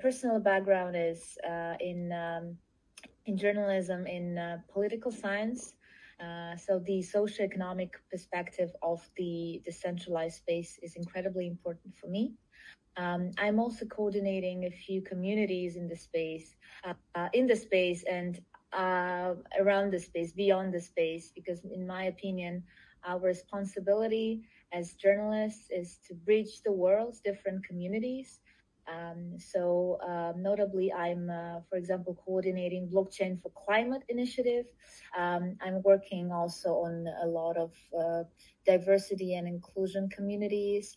personal background is uh, in um, in journalism in uh, political science. Uh, so the socioeconomic perspective of the decentralized space is incredibly important for me. Um, I'm also coordinating a few communities in the space, uh, uh, in the space and uh, around the space, beyond the space, because in my opinion, our responsibility as journalists is to bridge the world's different communities um, so um, notably, I'm, uh, for example, coordinating blockchain for climate initiative. Um, I'm working also on a lot of uh, diversity and inclusion communities.